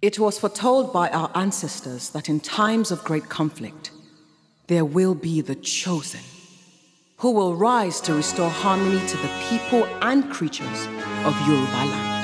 It was foretold by our ancestors that in times of great conflict, there will be the chosen, who will rise to restore harmony to the people and creatures of Yorubaland.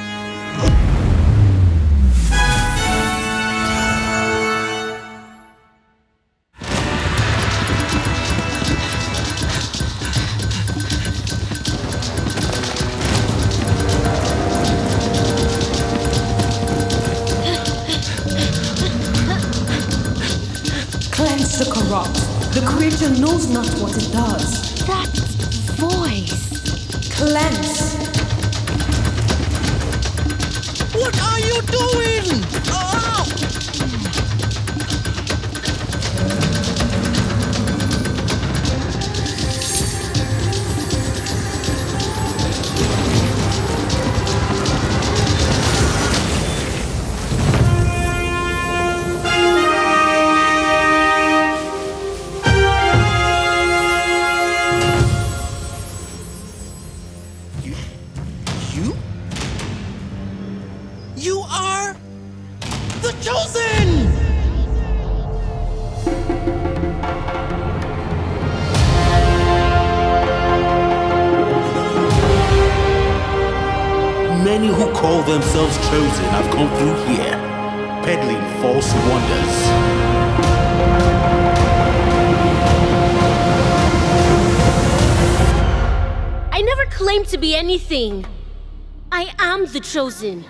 Cleanse the corrupt. The creature knows not what it does. That voice. Cleanse. What are you doing? You? You? You are the chosen! Many who call themselves chosen have come through here, peddling false wonders. Claimed to be anything. I am the chosen.